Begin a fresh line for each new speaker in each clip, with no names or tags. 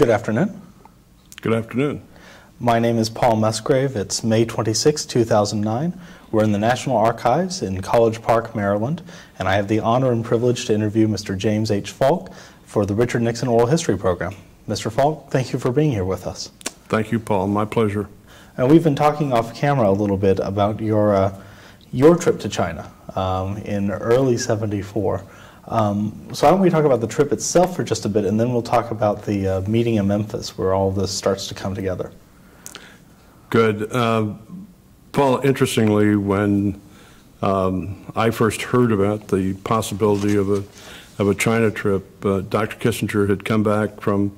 Good afternoon.
Good afternoon.
My name is Paul Musgrave. It's May 26, 2009. We're in the National Archives in College Park, Maryland, and I have the honor and privilege to interview Mr. James H. Falk for the Richard Nixon Oral History Program. Mr. Falk, thank you for being here with us.
Thank you, Paul. My pleasure.
And we've been talking off camera a little bit about your, uh, your trip to China um, in early 74. Um, so why don't we talk about the trip itself for just a bit, and then we'll talk about the uh, meeting in Memphis where all this starts to come together.
Good. Uh, Paul, interestingly, when um, I first heard about the possibility of a, of a China trip, uh, Dr. Kissinger had come back from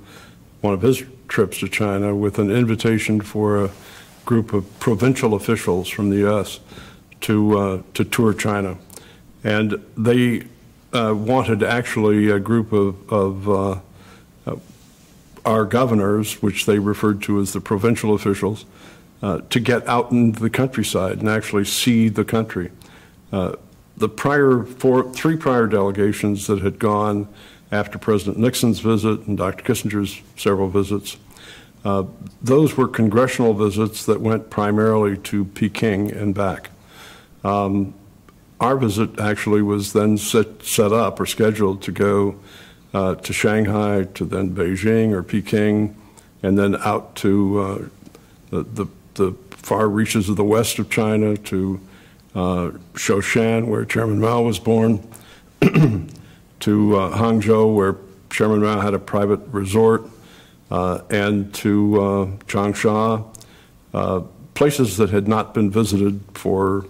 one of his trips to China with an invitation for a group of provincial officials from the U.S. to, uh, to tour China. And they uh, wanted actually a group of, of uh, our governors, which they referred to as the provincial officials, uh, to get out into the countryside and actually see the country. Uh, the prior four, three prior delegations that had gone after President Nixon's visit and Dr. Kissinger's several visits, uh, those were congressional visits that went primarily to Peking and back. Um, our visit actually was then set, set up or scheduled to go uh, to Shanghai, to then Beijing or Peking, and then out to uh, the, the the far reaches of the west of China to uh, Shaoshan, where Chairman Mao was born, to uh, Hangzhou, where Chairman Mao had a private resort, uh, and to uh, Changsha, uh, places that had not been visited for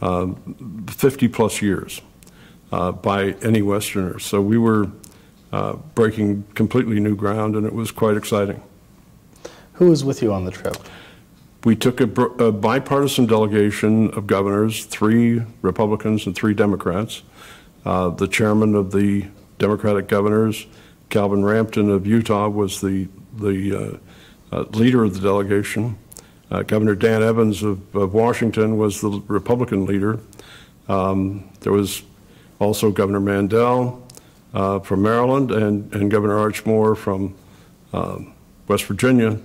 50 plus years uh, by any Westerner. So we were breaking completely new ground, and it was quite exciting.
Who was with you on the trip?
we took a, a, bipartisan delegation of governors, three Republicans and three Democrats. Uh, the chairman of the Democratic governors, Calvin Rampton of Utah, was the, the uh, uh, leader of the delegation. Uh, Governor Dan Evans of, of, Washington was the Republican leader. Um, there was also Governor Mandel uh, from Maryland and, and Governor Arch Moore from um, West Virginia.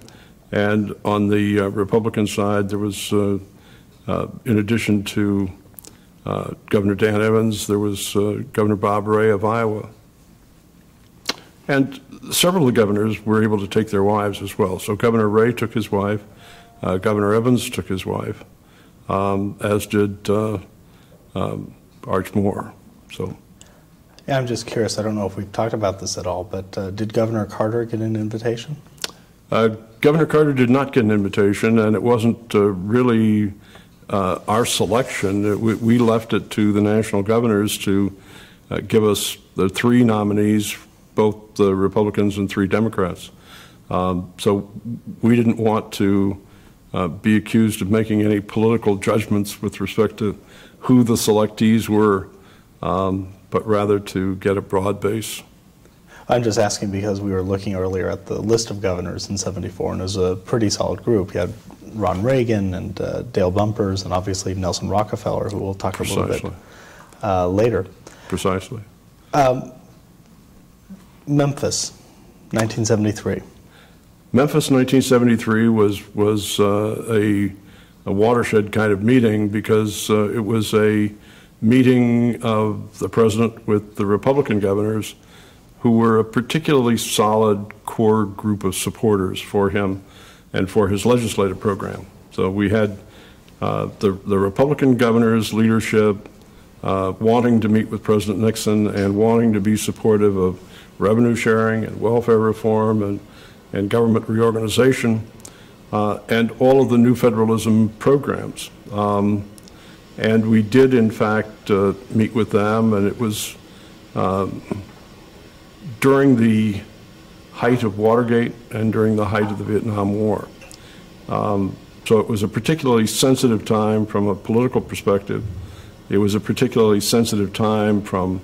And on the uh, Republican side, there was, uh, uh, in addition to uh, Governor Dan Evans, there was Governor Bob Ray of Iowa. And several of the governors were able to take their wives as well. So Governor Ray took his wife, uh, Governor Evans took his wife, um, as did um, Arch Moore. So.
Yeah, I'm just curious. I don't know if we've talked about this at all, but did Governor Carter get an invitation?
Uh, Governor Carter did not get an invitation, and it wasn't uh, really uh, our selection. We, we, left it to the national governors to uh, give us the three nominees, both the Republicans and three Democrats. Um, so we didn't want to uh, be accused of making any political judgments with respect to who the selectees were, um, but rather to get a broad base.
I'm just asking because we were looking earlier at the list of governors in 74, and it was a pretty solid group. You had Ron Reagan and uh, Dale Bumpers, and obviously Nelson Rockefeller, who we'll talk Precisely. a little bit uh, later.
Precisely. Um,
Memphis, 1973.
Memphis, 1973 was was uh, a, a, watershed kind of meeting because uh, it was a meeting of the president with the Republican governors who were a particularly solid core group of supporters for him and for his legislative program. So we had uh, the, the Republican governor's leadership uh, wanting to meet with President Nixon and wanting to be supportive of revenue sharing and welfare reform and, and government reorganization uh, and all of the new federalism programs. Um, and we did, in fact, uh, meet with them, and it was um, during the height of Watergate and during the height of the Vietnam War. Um, so it was a particularly sensitive time from a political perspective. It was a particularly sensitive time from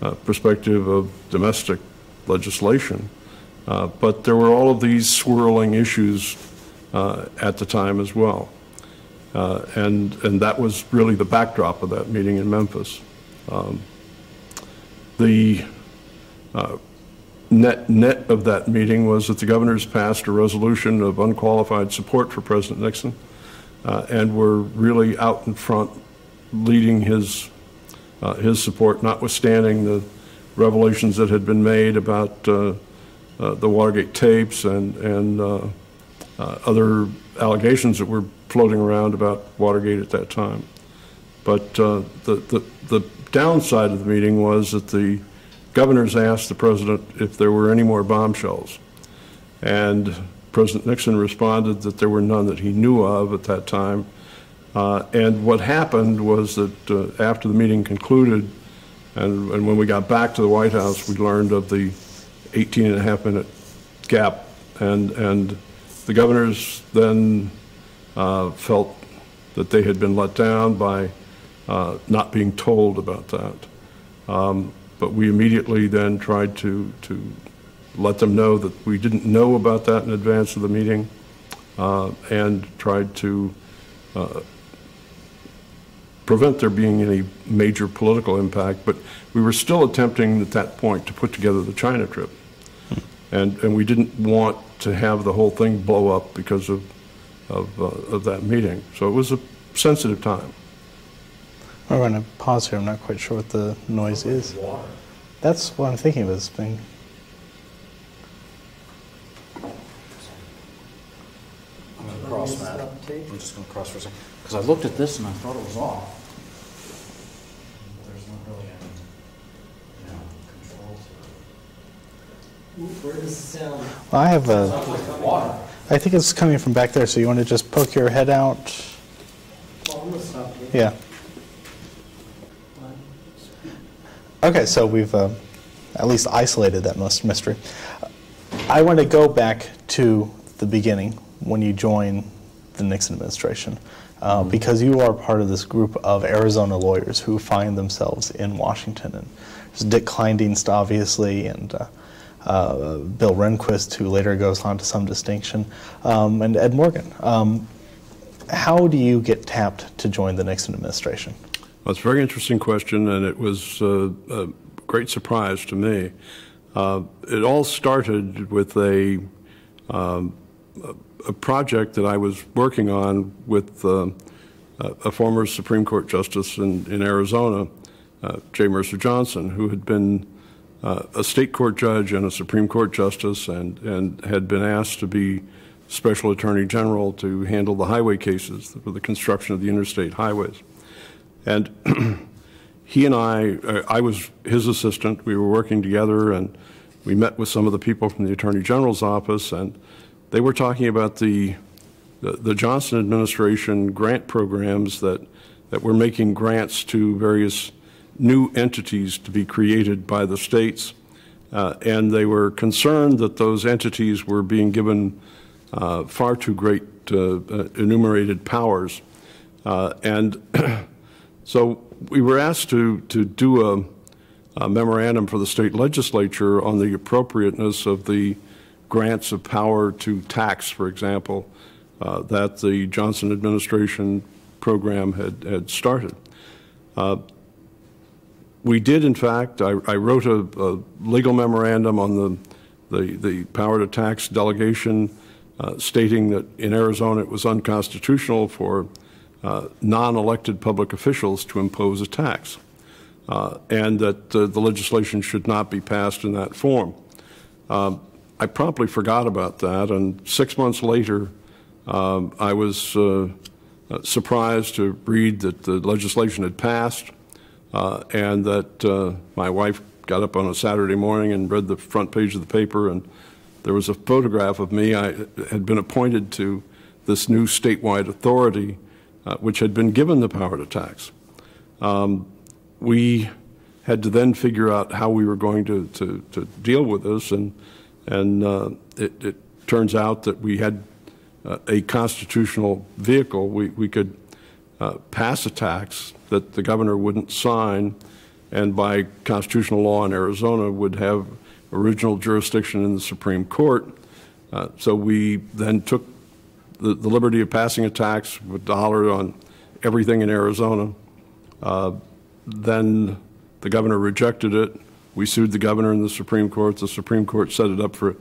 a perspective of domestic legislation. Uh, but there were all of these swirling issues uh, at the time as well. Uh, and, and that was really the backdrop of that meeting in Memphis. Um, the uh, net, net of that meeting was that the governors passed a resolution of unqualified support for President Nixon, uh, and were really out in front leading his, his support, notwithstanding the revelations that had been made about the Watergate tapes and, and uh, uh, other allegations that were floating around about Watergate at that time. But uh, the, the, the downside of the meeting was that the governors asked the president if there were any more bombshells. And President Nixon responded that there were none that he knew of at that time. Uh, and what happened was that uh, after the meeting concluded, and, and when we got back to the White House, we learned of the 18 and a half minute gap. And, and the governors then uh, felt that they had been let down by uh, not being told about that. Um, but we immediately then tried to, to let them know that we didn't know about that in advance of the meeting uh, and tried to uh, prevent there being any major political impact. But we were still attempting at that point to put together the China trip. And, and we didn't want to have the whole thing blow up because of, of, uh, of that meeting. So it was a sensitive time.
I'm going to pause here. I'm not quite sure what the noise is. That's what I'm thinking of as being.
I'm going to cross, Matt. I'm just going to cross for a second. Because I looked at this and I thought it was off. But There's not really any, you know, control to
Where does the sound?
Well, I have a.
Sounds like water.
I think it's coming from back there. So you want to just poke your head out?
Well, I'm gonna stop you.
Yeah. Okay, so we've uh, at least isolated that most mystery. I want to go back to the beginning when you joined the Nixon administration, uh, because you are part of this group of Arizona lawyers who find themselves in Washington. And there's Dick Kleindienst, obviously, and uh, uh, Bill Rehnquist, who later goes on to some distinction, um, and Ed Morgan. Um, how do you get tapped to join the Nixon administration?
Well, it's a very interesting question, and it was uh, a great surprise to me. Uh, it all started with a, um, a project that I was working on with uh, a former Supreme Court justice in, in Arizona, uh, J. Mercer Johnson, who had been uh, a state court judge and a Supreme Court justice and, and had been asked to be special attorney general to handle the highway cases for the construction of the interstate highways. And he and I, uh, I was his assistant. We were working together, and we met with some of the people from the Attorney General's office, and they were talking about the the, the Johnson administration grant programs that that were making grants to various new entities to be created by the states, uh, and they were concerned that those entities were being given uh, far too great uh, uh enumerated powers, uh, and So we were asked to, to do a, a memorandum for the state legislature on the appropriateness of the grants of power to tax, for example, that the Johnson administration program had, had started. Uh, we did, in fact, I, I wrote a, a, legal memorandum on the, the, the power to tax delegation uh, stating that in Arizona it was unconstitutional for uh, non-elected public officials to impose a tax, uh, and that uh, the legislation should not be passed in that form. Um, I promptly forgot about that, and six months later, um, I was uh, surprised to read that the legislation had passed, uh, and that my wife got up on a Saturday morning and read the front page of the paper, and there was a photograph of me. I had been appointed to this new statewide authority uh, which had been given the power to tax. Um, we had to then figure out how we were going to, to, to deal with this, and, and uh, it, it, turns out that we had uh, a constitutional vehicle. We, we could uh, pass a tax that the governor wouldn't sign, and by constitutional law in Arizona would have original jurisdiction in the Supreme Court. Uh, so we then took the, the liberty of passing a tax with dollar on everything in Arizona. Uh, then the governor rejected it. We sued the governor in the Supreme Court. The Supreme Court set it up for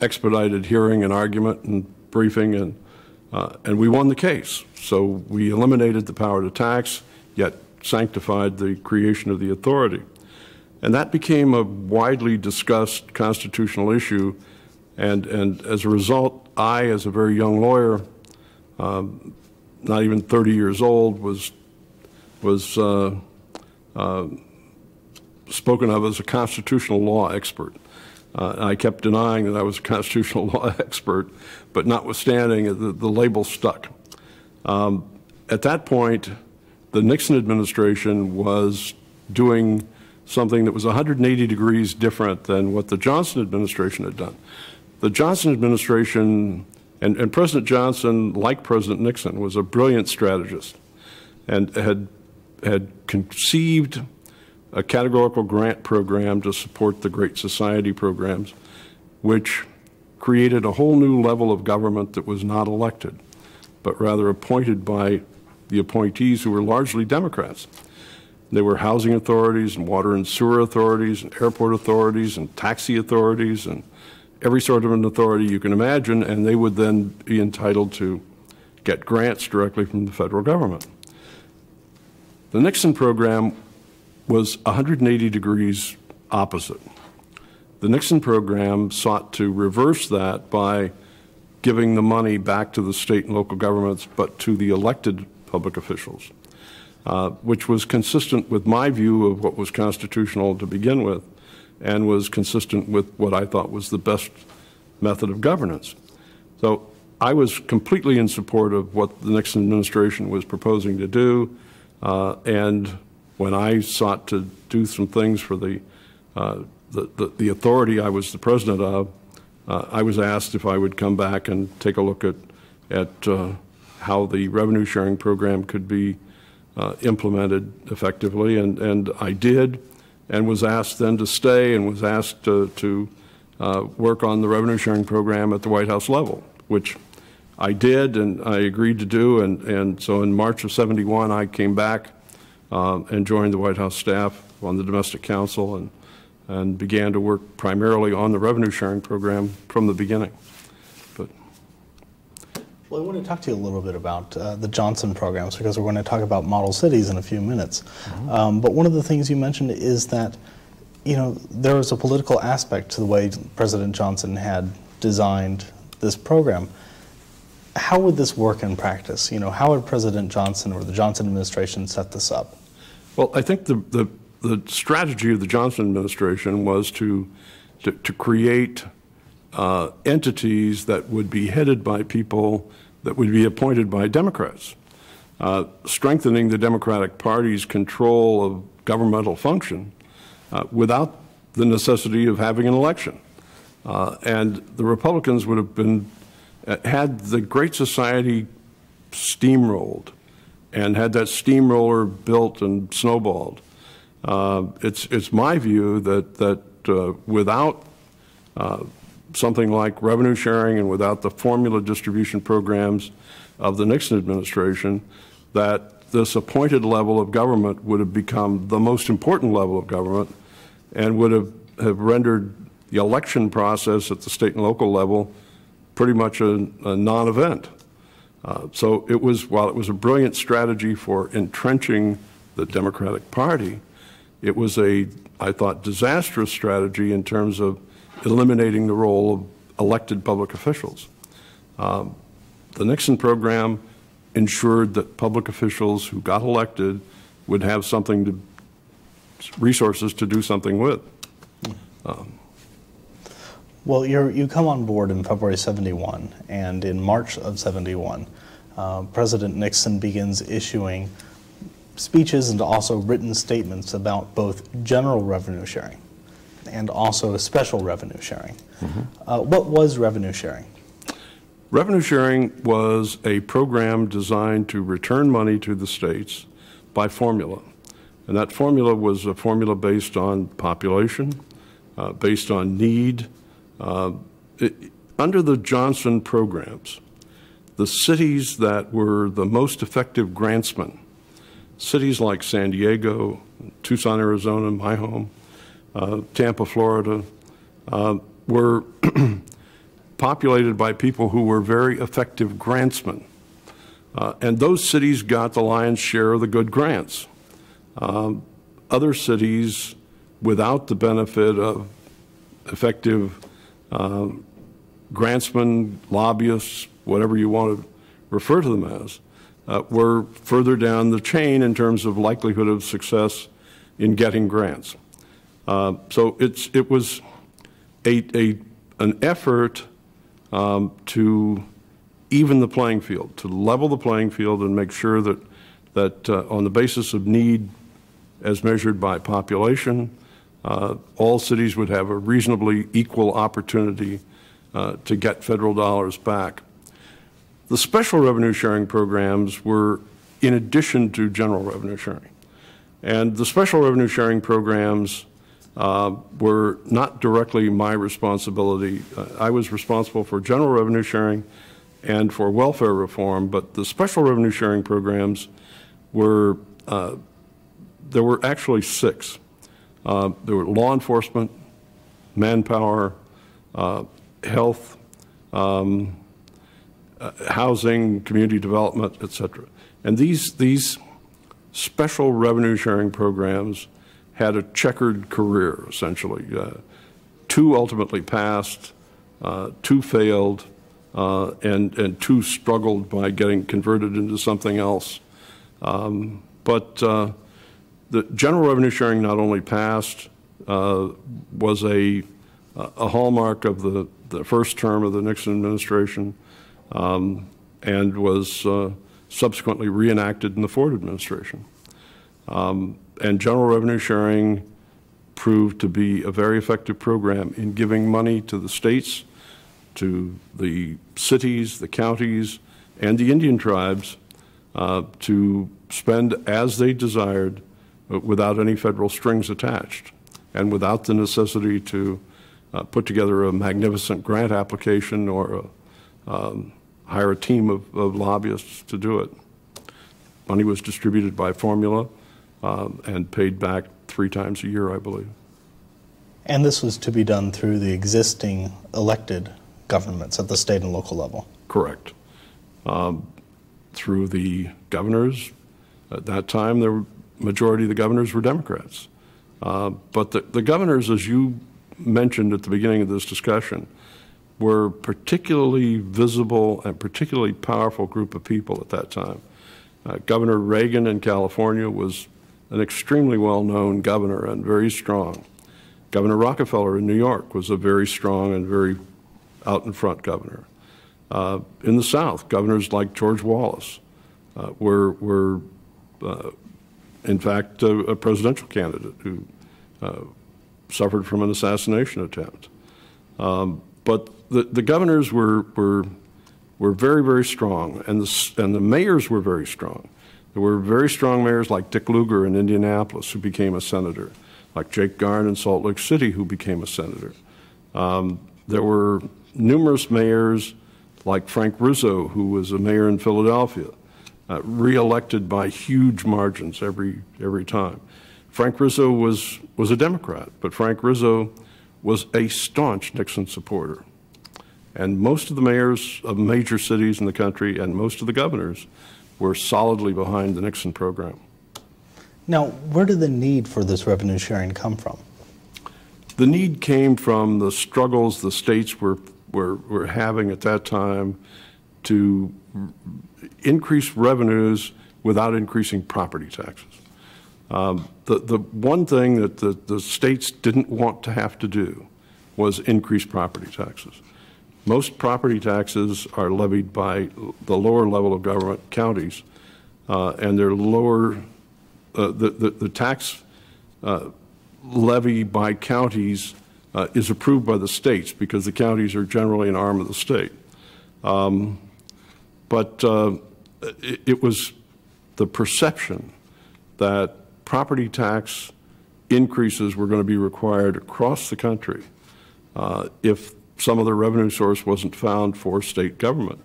expedited hearing and argument and briefing, and, uh, and we won the case. So we eliminated the power to tax, yet sanctified the creation of the authority. And that became a widely discussed constitutional issue. And, and as a result, I, as a very young lawyer, um, not even 30 years old, was, was uh, uh, spoken of as a constitutional law expert. Uh, I kept denying that I was a constitutional law expert, but notwithstanding, the, the label stuck. Um, at that point, the Nixon administration was doing something that was 180 degrees different than what the Johnson administration had done. The Johnson administration, and, and President Johnson, like President Nixon, was a brilliant strategist and had, had conceived a categorical grant program to support the Great Society programs, which created a whole new level of government that was not elected, but rather appointed by the appointees who were largely Democrats. They were housing authorities and water and sewer authorities and airport authorities and taxi authorities and every sort of an authority you can imagine, and they would then be entitled to get grants directly from the federal government. The Nixon program was 180 degrees opposite. The Nixon program sought to reverse that by giving the money back to the state and local governments, but to the elected public officials, uh, which was consistent with my view of what was constitutional to begin with and was consistent with what I thought was the best method of governance. So I was completely in support of what the Nixon administration was proposing to do, uh, and when I sought to do some things for the, uh, the, the, the, authority I was the president of, uh, I was asked if I would come back and take a look at, at uh, how the revenue sharing program could be uh, implemented effectively, and, and I did, and was asked then to stay and was asked to, to uh, work on the revenue sharing program at the White House level, which I did and I agreed to do, and, and so in March of 71 I came back uh, and joined the White House staff on the Domestic Council and, and began to work primarily on the revenue sharing program from the beginning. But
well, I want to talk to you a little bit about uh, the Johnson programs because we're going to talk about model cities in a few minutes. Mm -hmm. um, but one of the things you mentioned is that you know there was a political aspect to the way President Johnson had designed this program how would this work in practice? You know, how would President Johnson or the Johnson administration set this up?
Well, I think the, the, the strategy of the Johnson administration was to, to, to create uh, entities that would be headed by people that would be appointed by Democrats, uh, strengthening the Democratic Party's control of governmental function uh, without the necessity of having an election. Uh, and the Republicans would have been, uh, had the Great Society steamrolled and had that steamroller built and snowballed. Uh, it's, it's my view that, that uh, without uh, something like revenue sharing and without the formula distribution programs of the Nixon administration, that this appointed level of government would have become the most important level of government and would have, have rendered the election process at the state and local level pretty much a, a non-event. Uh, so it was, while it was a brilliant strategy for entrenching the Democratic Party, it was a, I thought, disastrous strategy in terms of eliminating the role of elected public officials. Um, the Nixon program ensured that public officials who got elected would have something to, resources to do something with. Um,
well, you come on board in February 71, and in March of 71, uh, President Nixon begins issuing speeches and also written statements about both general revenue sharing and also a special revenue sharing. Mm -hmm. uh, what was revenue sharing?
Revenue sharing was a program designed to return money to the states by formula. And that formula was a formula based on population, uh, based on need, uh, it, under the Johnson programs, the cities that were the most effective grantsmen, cities like San Diego, Tucson, Arizona, my home, Tampa, Florida, uh, were populated by people who were very effective grantsmen. Uh, And those cities got the lion's share of the good grants. Um, Other cities, without the benefit of effective um, grantsmen, lobbyists, whatever you want to refer to them as, uh, were further down the chain in terms of likelihood of success in getting grants. Uh, So it's, it was a, a, an effort um, to even the playing field, to level the playing field and make sure that, that uh, on the basis of need as measured by population, uh, all cities would have a reasonably equal opportunity uh, to get federal dollars back. The special revenue sharing programs were in addition to general revenue sharing. And the special revenue sharing programs uh, were not directly my responsibility. Uh, I was responsible for general revenue sharing and for welfare reform, but the special revenue sharing programs were, uh, there were actually six. Uh, There were law enforcement, manpower, uh, health, um, uh, housing, community development, et cetera. And these, these special revenue sharing programs had a checkered career, essentially. Uh, Two ultimately passed, uh, two failed, uh, and, and two struggled by getting converted into something else. Um, But uh, the general revenue sharing not only passed, uh, was a, a hallmark of the, the first term of the Nixon administration, um, and was uh, subsequently reenacted in the Ford administration. Um, And general revenue sharing proved to be a very effective program in giving money to the states, to the cities, the counties, and the Indian tribes uh, to spend as they desired uh, without any federal strings attached and without the necessity to uh, put together a magnificent grant application or a, um, hire a team of, of lobbyists to do it. Money was distributed by formula um, and paid back three times a year, I believe.
And this was to be done through the existing elected governments at the state and local level.
Correct. Um, Through the governors, at that time, the majority of the governors were Democrats. Uh, But the, the governors, as you mentioned at the beginning of this discussion, were particularly visible and particularly powerful group of people at that time. Uh, Governor Reagan in California was an extremely well-known governor and very strong. Governor Rockefeller in New York was a very strong and very out-in-front governor. Uh, In the South, governors like George Wallace uh, were, were uh, in fact, a a presidential candidate who uh, suffered from an assassination attempt. Um, But the, the governors were, were, were very, very strong, and the, and the mayors were very strong. There were very strong mayors like Dick Lugar in Indianapolis, who became a senator, like Jake Garn in Salt Lake City, who became a senator. Um, There were numerous mayors like Frank Rizzo, who was a mayor in Philadelphia, uh, reelected by huge margins every, every time. Frank Rizzo was, was a Democrat, but Frank Rizzo was a staunch Nixon supporter. And most of the mayors of major cities in the country and most of the governors were solidly behind the Nixon program.
Now, where did the need for this revenue sharing come from?
The need came from the struggles the states were, were, were having at that time to increase revenues without increasing property taxes. Um, The, the one thing that the, the states didn't want to have to do was increase property taxes. Most property taxes are levied by the lower level of government, counties, uh, and they're lower, uh, the, the, the tax uh, levy by counties uh, is approved by the states because the counties are generally an arm of the state. Um, But uh, it, it was the perception that property tax increases were going to be required across the country uh, if some other revenue source wasn't found for state government,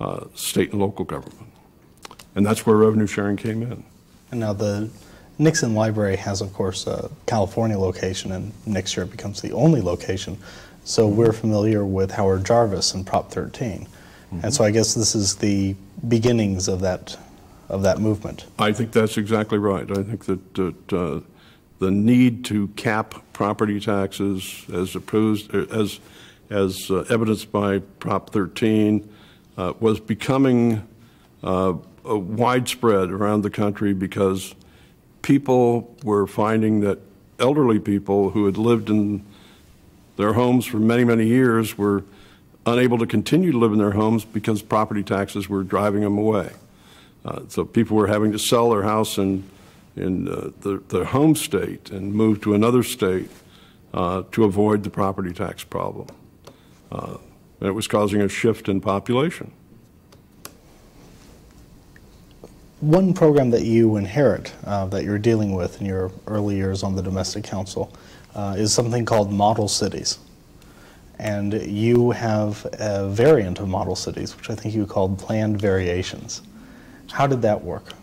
uh, state and local government. And that's where revenue sharing came in.
And now the Nixon Library has, of course, a California location, and next year it becomes the only location. So we're familiar with Howard Jarvis and Prop 13. And so I guess this is the beginnings of that, of that movement.
I think that's exactly right. I think that, that uh, the need to cap property taxes as opposed, as, as uh, evidenced by Prop 13 uh, was becoming uh, widespread around the country because people were finding that elderly people who had lived in their homes for many, many years were unable to continue to live in their homes because property taxes were driving them away. Uh, so people were having to sell their house in, in uh, the, their home state and move to another state uh, to avoid the property tax problem. Uh, and it was causing a shift in population.
One program that you inherit, uh, that you're dealing with in your early years on the domestic council, uh, is something called model cities. And you have a variant of model cities, which I think you called planned variations. How did that work?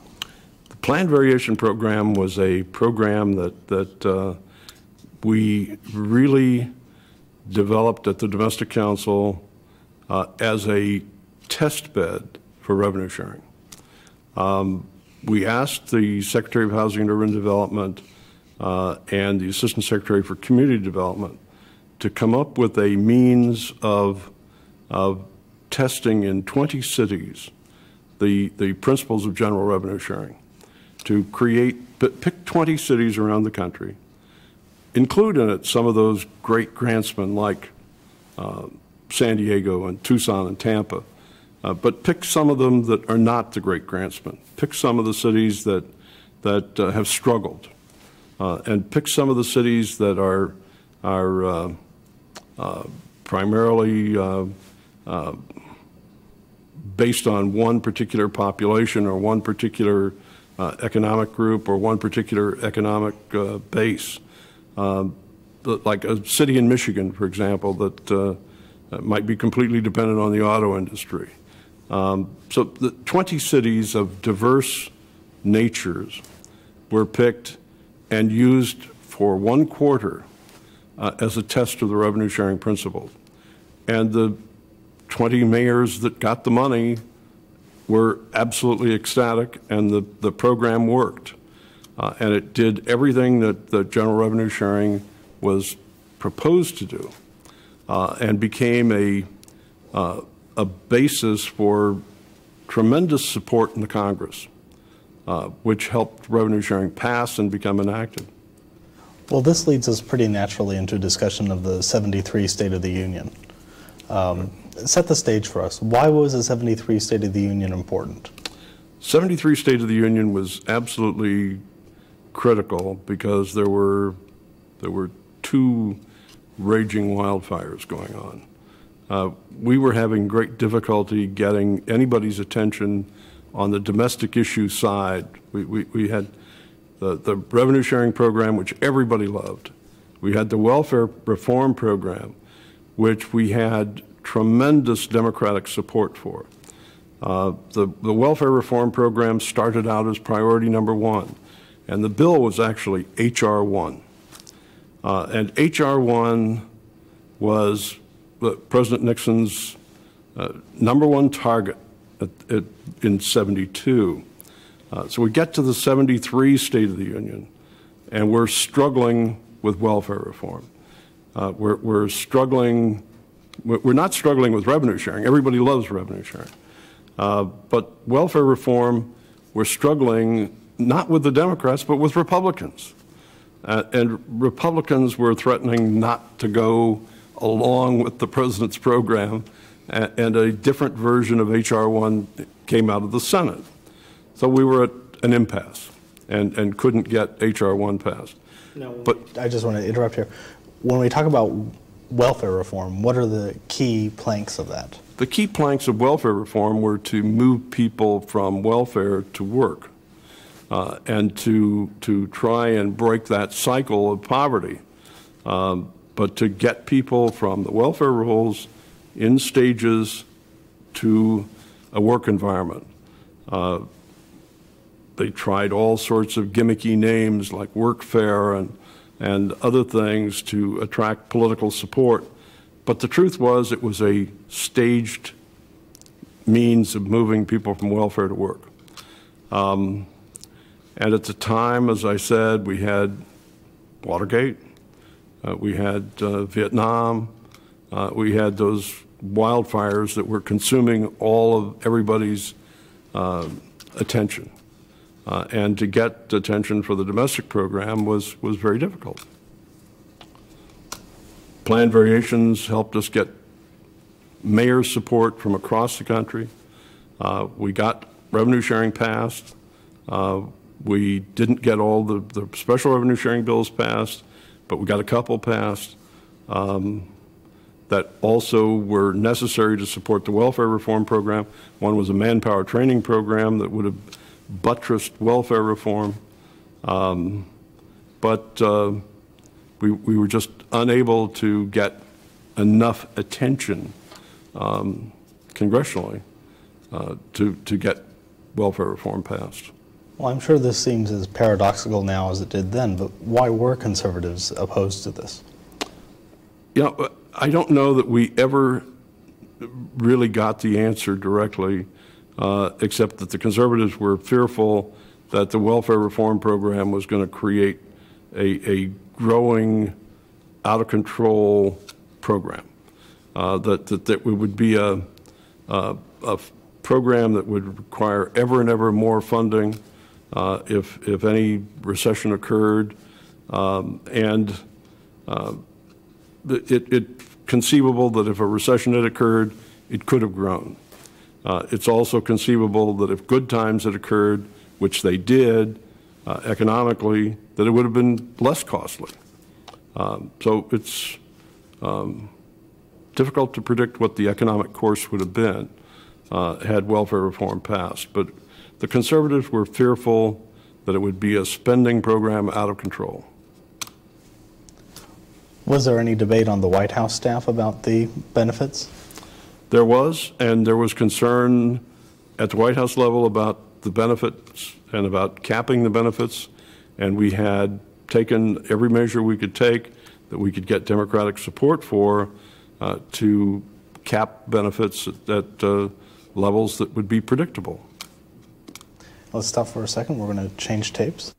The Planned Variation Program was a program that, that uh, we really developed at the Domestic Council uh, as a test bed for revenue sharing. Um, we asked the Secretary of Housing and Urban Development uh, and the Assistant Secretary for Community Development to come up with a means of, of testing in 20 cities the, the principles of general revenue sharing, to create, pick 20 cities around the country, include in it some of those great grantsmen like uh, San Diego and Tucson and Tampa, uh, but pick some of them that are not the great grantsmen. Pick some of the cities that, that uh, have struggled, uh, and pick some of the cities that are, are uh, uh, primarily based on one particular population or one particular economic group or one particular economic base. Um, like a city in Michigan, for example, that uh, might be completely dependent on the auto industry. Um, so the 20 cities of diverse natures were picked and used for one quarter uh, as a test of the revenue sharing principle. And the 20 mayors that got the money were absolutely ecstatic, and the, the program worked. Uh, and it did everything that the general revenue sharing was proposed to do uh, and became a, uh, a basis for tremendous support in the Congress, uh, which helped revenue sharing pass and become enacted.
Well, this leads us pretty naturally into a discussion of the 73 State of the Union. Um, set the stage for us. Why was the 73 State of the Union important?
73 State of the Union was absolutely critical because there were there were two raging wildfires going on. Uh, we were having great difficulty getting anybody's attention on the domestic issue side. We, we, we had the, the revenue sharing program, which everybody loved. We had the welfare reform program, which we had tremendous Democratic support for. Uh, the, the welfare reform program started out as priority number one, and the bill was actually H.R. 1. Uh, and H.R. 1 was President Nixon's uh, number one target at, at, in 72. Uh, so we get to the 73 State of the Union, and we're struggling with welfare reform. Uh, we're, we're struggling we're not struggling with revenue sharing. Everybody loves revenue sharing. Uh, but welfare reform, we're struggling not with the Democrats, but with Republicans. Uh, and Republicans were threatening not to go along with the president's program, and, and a different version of H.R. 1 came out of the Senate. So we were at an impasse and, and couldn't get H.R. 1 passed.
No, but I just want to interrupt here. When we talk about welfare reform, what are the key planks of that?
The key planks of welfare reform were to move people from welfare to work uh, and to, to try and break that cycle of poverty. Um, but to get people from the welfare rolls in stages to a work environment. Uh, they tried all sorts of gimmicky names like workfare and, and other things to attract political support. But the truth was, it was a staged means of moving people from welfare to work. Um, and at the time, as I said, we had Watergate, uh, we had uh, Vietnam, uh, we had those wildfires that were consuming all of everybody's uh, attention. Uh, and to get attention for the domestic program was, was very difficult. Plan variations helped us get mayor support from across the country. Uh, we got revenue sharing passed. We didn't get all the, the special revenue sharing bills passed, but we got a couple passed um, that also were necessary to support the welfare reform program. One was a manpower training program that would have buttressed welfare reform. Um, but uh, we, we were just unable to get enough attention um, congressionally uh, to, to get welfare reform passed.
Well, I'm sure this seems as paradoxical now as it did then, but why were conservatives opposed to this?
You know, I don't know that we ever really got the answer directly, uh, except that the conservatives were fearful that the welfare reform program was going to create a, a growing, out of control program. Uh, that, that, that it would be a, a, a program that would require ever and ever more funding uh, if, if any recession occurred. Um, and uh, it, it conceivable that if a recession had occurred, it could have grown. Uh, it's also conceivable that if good times had occurred, which they did uh, economically, that it would have been less costly. Um, so it's um, difficult to predict what the economic course would have been uh, had welfare reform passed. But the conservatives were fearful that it would be a spending program out of control.
Was there any debate on the White House staff about the benefits?
There was, and there was concern at the White House level about the benefits and about capping the benefits. And we had taken every measure we could take that we could get Democratic support for uh, to cap benefits at, at uh, levels that would be predictable.
Let's stop for a second. We're going to change tapes.